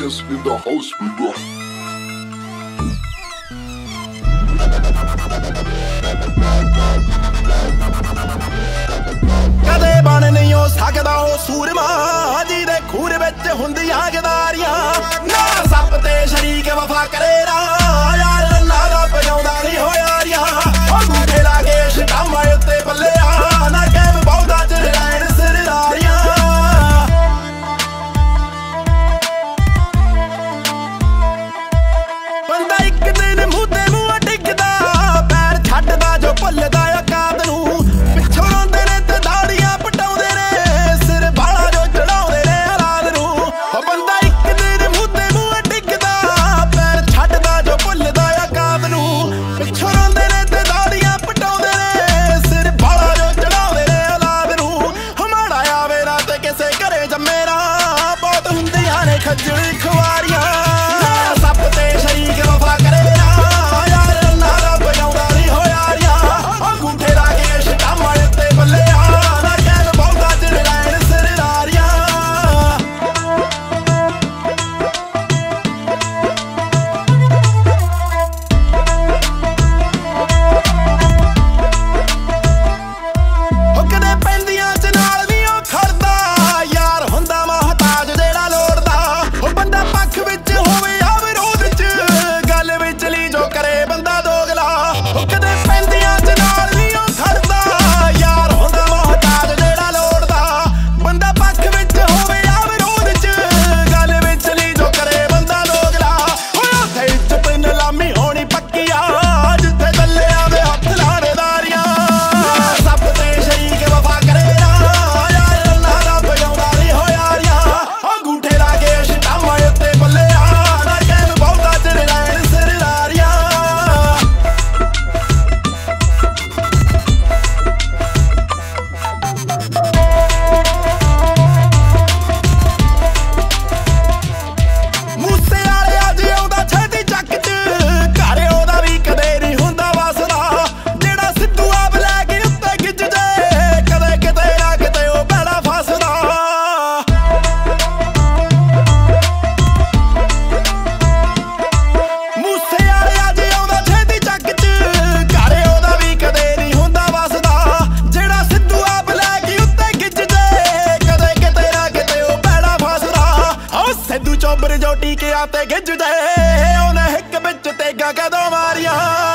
just in the house we rock. ਕਦੇ ਬਣ ਨਹੀਂ ਹੋ ਸਕਦਾ ਉਹ ਸੂਰਮਾ ਜਿਹਦੇ ਖੂਰ ਵਿੱਚ ਹੁੰਦੀਆਂ ਗਦਾਰੀਆਂ ਨਾ ਸੱਪ ਤੇ ਸ਼ਰੀਕ ਵਫਾ ਕਰੇ ਰਾ I did it, kıvam Gaga do Maria.